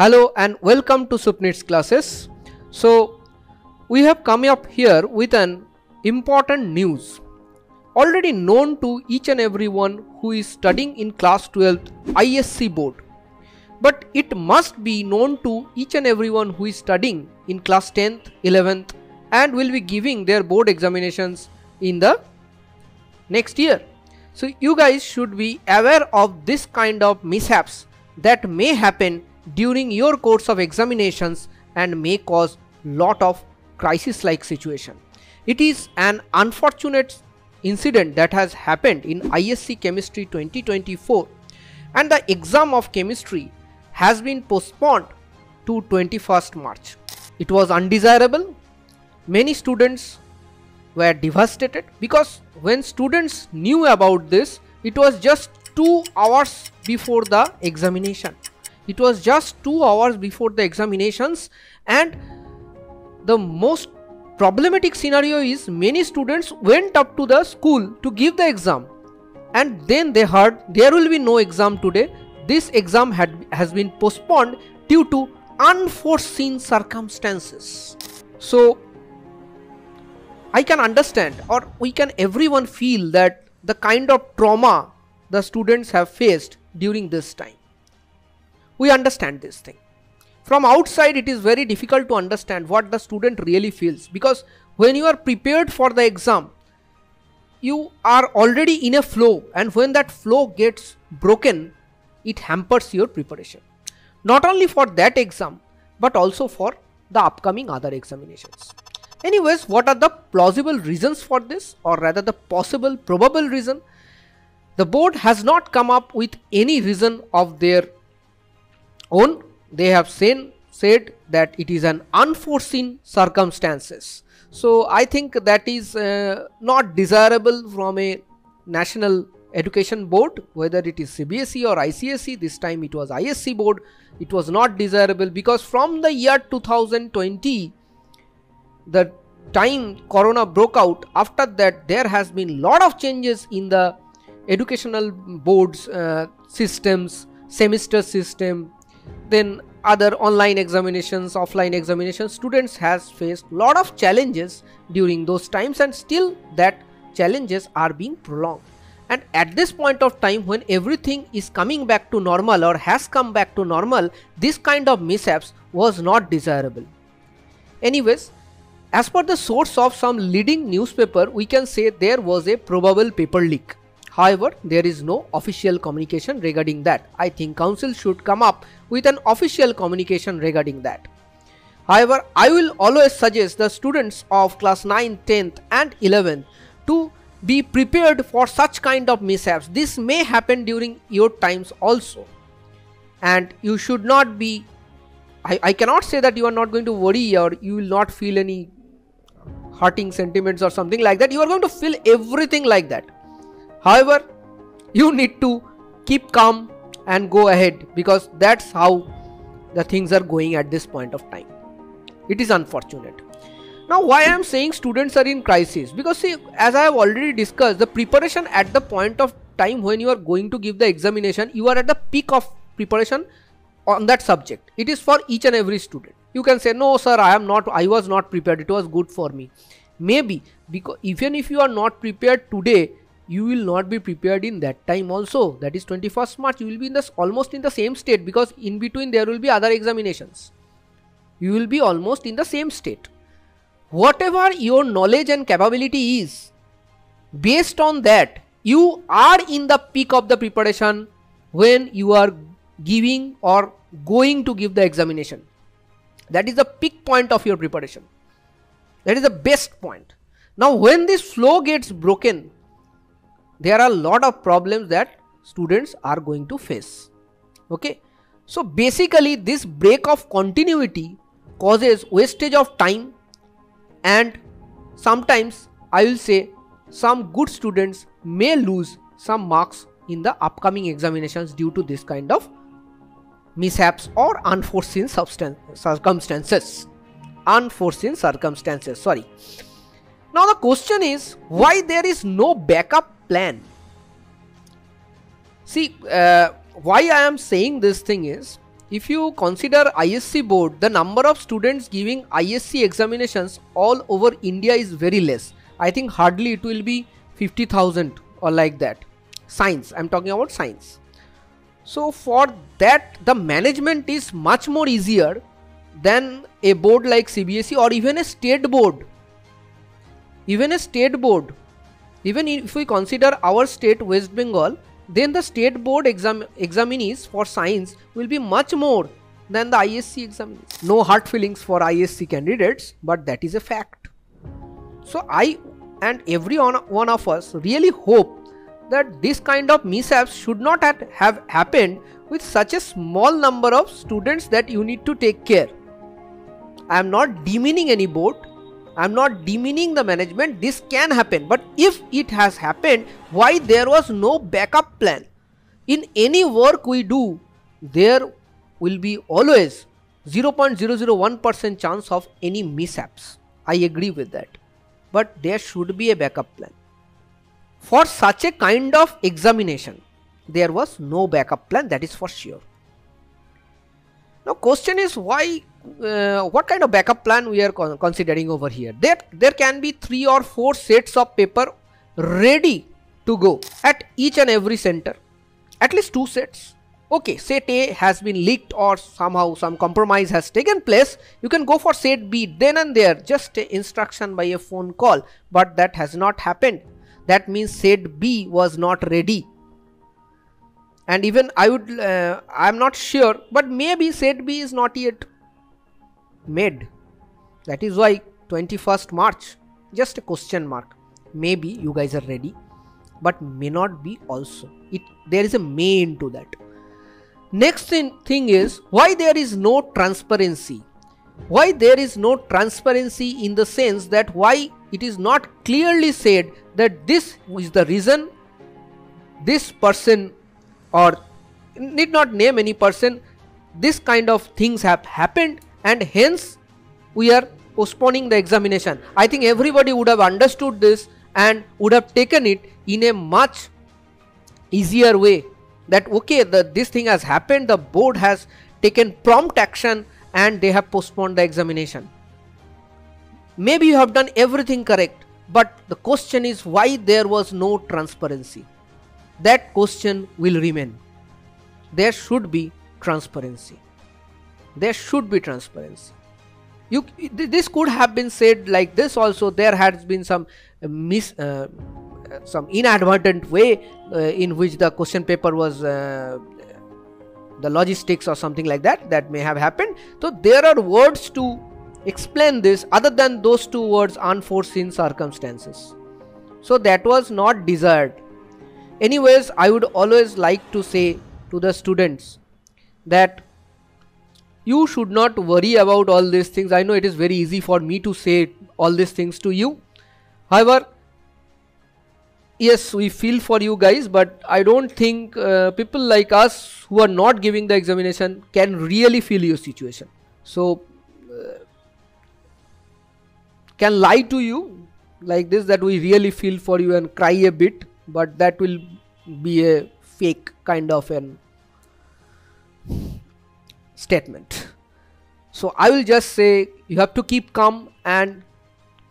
Hello and welcome to Supnits classes. So we have come up here with an important news already known to each and everyone who is studying in class 12th ISC board. But it must be known to each and everyone who is studying in class 10th, 11th and will be giving their board examinations in the next year. So you guys should be aware of this kind of mishaps that may happen during your course of examinations and may cause lot of crisis like situation. It is an unfortunate incident that has happened in ISC Chemistry 2024 and the exam of chemistry has been postponed to 21st March. It was undesirable. Many students were devastated because when students knew about this, it was just 2 hours before the examination. It was just 2 hours before the examinations and the most problematic scenario is many students went up to the school to give the exam and then they heard there will be no exam today. This exam had has been postponed due to unforeseen circumstances. So I can understand or we can everyone feel that the kind of trauma the students have faced during this time. We understand this thing. From outside it is very difficult to understand what the student really feels because when you are prepared for the exam you are already in a flow and when that flow gets broken it hampers your preparation. Not only for that exam but also for the upcoming other examinations. Anyways, what are the plausible reasons for this or rather the possible probable reason? The board has not come up with any reason of their own. They have said, said that it is an unforeseen circumstances. So I think that is uh, not desirable from a national education board whether it is CBSE or ICSE this time it was ISC board it was not desirable because from the year 2020 the time corona broke out after that there has been a lot of changes in the educational boards uh, systems semester system then other online examinations offline examinations students has faced lot of challenges during those times and still that challenges are being prolonged and at this point of time when everything is coming back to normal or has come back to normal this kind of mishaps was not desirable anyways as per the source of some leading newspaper, we can say there was a probable paper leak. However, there is no official communication regarding that. I think council should come up with an official communication regarding that. However, I will always suggest the students of class 9, 10th and 11th to be prepared for such kind of mishaps. This may happen during your times also. And you should not be I, I cannot say that you are not going to worry or you will not feel any hurting sentiments or something like that you are going to feel everything like that however you need to keep calm and go ahead because that's how the things are going at this point of time. It is unfortunate. Now why i am saying students are in crisis? Because see as i have already discussed the preparation at the point of time when you are going to give the examination you are at the peak of preparation on that subject. It is for each and every student. You can say no sir i am not i was not prepared. It was good for me. Maybe because even if you are not prepared today you will not be prepared in that time also. That is 21st march you will be in this almost in the same state because in between there will be other examinations. You will be almost in the same state. Whatever your knowledge and capability is based on that you are in the peak of the preparation when you are giving or going to give the examination. That is the peak point of your preparation. That is the best point. Now when this flow gets broken there are a lot of problems that students are going to face. Okay? So basically this break of continuity causes wastage of time and sometimes i will say some good students may lose some marks in the upcoming examinations due to this kind of mishaps or unforeseen circumstances. Unforeseen circumstances sorry now the question is why there is no backup plan see uh, why i am saying this thing is if you consider ISC board, the number of students giving ISC examinations all over India is very less. I think hardly it will be 50,000 or like that. Science, I'm talking about science. So for that, the management is much more easier than a board like CBSE or even a state board. Even a state board. Even if we consider our state West Bengal, then the state board exam examinees for science will be much more than the ISC examinees. No hard feelings for ISC candidates, but that is a fact. So I and every one of us really hope that this kind of mishaps should not have happened with such a small number of students that you need to take care. I am not demeaning any board I'm not demeaning the management, this can happen. But if it has happened, why there was no backup plan? In any work we do, there will be always 0.001% chance of any mishaps. I agree with that. But there should be a backup plan. For such a kind of examination, there was no backup plan, that is for sure. Now question is why uh, what kind of backup plan we are con considering over here? There there can be three or four sets of paper ready to go at each and every center. At least two sets. Okay set a has been leaked or somehow some compromise has taken place. You can go for set b then and there. Just instruction by a phone call. But that has not happened. That means set b was not ready. And even i would uh, i'm not sure but maybe set b is not yet made. That is why 21st march just a question mark. Maybe you guys are ready but may not be also. It there is a may into that. Next thing, thing is why there is no transparency? Why there is no transparency in the sense that why it is not clearly said that this is the reason this person or need not name any person this kind of things have happened and hence we are postponing the examination. I think everybody would have understood this and would have taken it in a much easier way that okay the, this thing has happened the board has taken prompt action and they have postponed the examination. Maybe you have done everything correct but the question is why there was no transparency. That question will remain. There should be transparency there should be transparency. You this could have been said like this also there has been some mis uh, some inadvertent way uh, in which the question paper was uh, the logistics or something like that that may have happened. So there are words to explain this other than those two words unforeseen circumstances. So that was not desired. Anyways i would always like to say to the students that you should not worry about all these things. I know it is very easy for me to say all these things to you. However yes we feel for you guys but i don't think uh, people like us who are not giving the examination can really feel your situation. So uh, can lie to you like this that we really feel for you and cry a bit but that will be a fake kind of an statement. So I will just say you have to keep calm and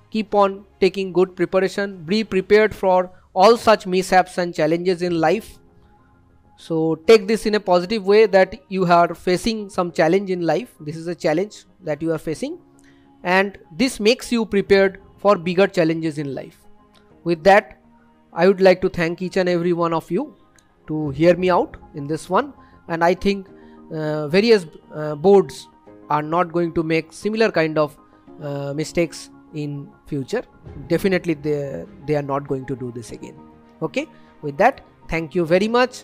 keep on taking good preparation. Be prepared for all such mishaps and challenges in life. So take this in a positive way that you are facing some challenge in life. This is a challenge that you are facing and this makes you prepared for bigger challenges in life. With that, I would like to thank each and every one of you to hear me out in this one and I think various uh, boards are not going to make similar kind of uh, mistakes in future. Definitely they they are not going to do this again. Okay? With that thank you very much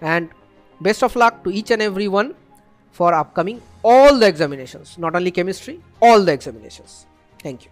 and best of luck to each and every one for upcoming all the examinations. Not only chemistry all the examinations. Thank you